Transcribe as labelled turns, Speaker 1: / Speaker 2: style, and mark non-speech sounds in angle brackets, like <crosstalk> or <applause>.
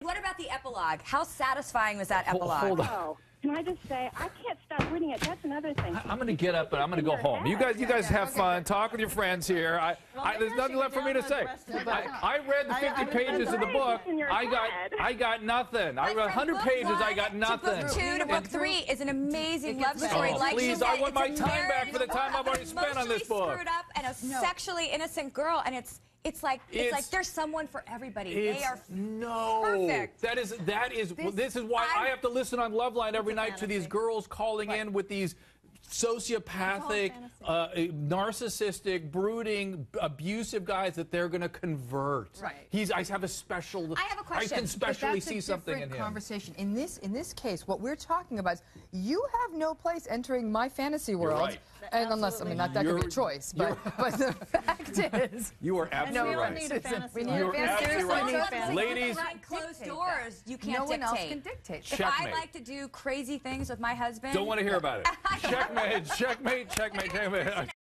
Speaker 1: What about the epilogue? How satisfying was that epilogue?
Speaker 2: hold on.
Speaker 3: Oh, can I just say I can't stop reading it. That's another thing.
Speaker 2: I'm going to get up and I'm going to go home. You guys, you guys have fun. Talk with your friends here. I, I, there's nothing left for me to say. I, I read the 50 pages of the book. I got, I got nothing. I read 100
Speaker 1: book
Speaker 2: pages. I
Speaker 1: one
Speaker 2: got
Speaker 1: To
Speaker 2: nothing.
Speaker 1: book two to book three is an amazing love story.
Speaker 2: Oh,
Speaker 1: like
Speaker 2: please, I want my time back for the time I've already spent on this book.
Speaker 1: Screwed up and a sexually innocent girl, and it's it's like it's,
Speaker 2: It's-
Speaker 1: like there's someone for everybody. They are
Speaker 2: no.
Speaker 1: perfect.
Speaker 2: That is that is this, is why I,
Speaker 1: I'm-
Speaker 2: have to listen on Loveline every night to these girls calling in with these sociopathic, uh, narcissistic, brooding, abusive guys that they're going to convert.
Speaker 4: Right.
Speaker 2: He's. I have a special.
Speaker 1: I have a question.
Speaker 2: I
Speaker 1: can
Speaker 2: specially see something in him.
Speaker 5: conversation. In this in this case, what we're talking about is you have no place entering my fantasy world.
Speaker 2: right.
Speaker 5: And unless I mean not that could be a choice, but but the <laughs> fact is <laughs>
Speaker 2: You are absolutely
Speaker 4: we
Speaker 2: right.
Speaker 4: don't need a fantasy
Speaker 5: We need a fantasy
Speaker 2: absolutely
Speaker 5: world.
Speaker 2: Ladies-
Speaker 1: behind closed
Speaker 5: Dictate
Speaker 1: doors, you can't
Speaker 5: no one
Speaker 1: dictate.
Speaker 5: else can dictate.
Speaker 1: If I like to do crazy things with my husband,
Speaker 2: Don't want to hear about it. <laughs> checkmate, checkmate, checkmate, <laughs> checkmate.